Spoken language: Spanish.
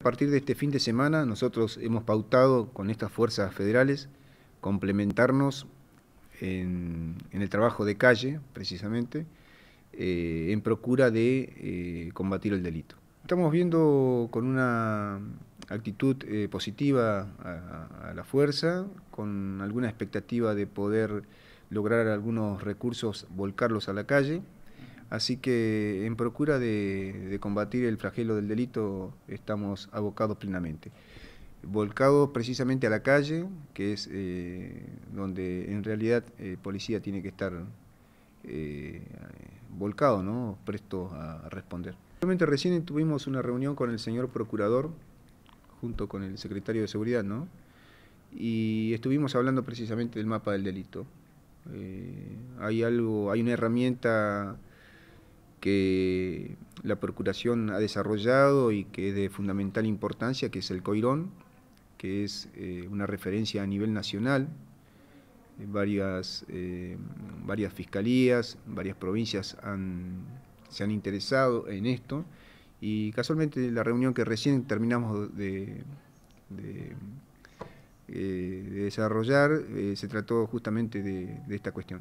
A partir de este fin de semana nosotros hemos pautado con estas fuerzas federales complementarnos en, el trabajo de calle, precisamente, eh, en procura de eh, combatir el delito. Estamos viendo con una actitud eh, positiva a, la fuerza, con alguna expectativa de poder lograr algunos recursos, volcarlos a la calle. Así que en procura de, combatir el flagelo del delito estamos abocados plenamente. Volcados precisamente a la calle, que es eh, donde en realidad el policía tiene que estar eh, volcado, ¿no? presto a responder. Realmente recién tuvimos una reunión con el señor procurador, junto con el secretario de Seguridad, ¿no? y estuvimos hablando precisamente del mapa del delito. Eh, hay algo, hay una herramienta que la Procuración ha desarrollado y que es de fundamental importancia, que es el COIRON, que es eh, una referencia a nivel nacional. Varias, eh, varias fiscalías, varias provincias se han interesado en esto y casualmente la reunión que recién terminamos de, eh, desarrollar se trató justamente de esta cuestión.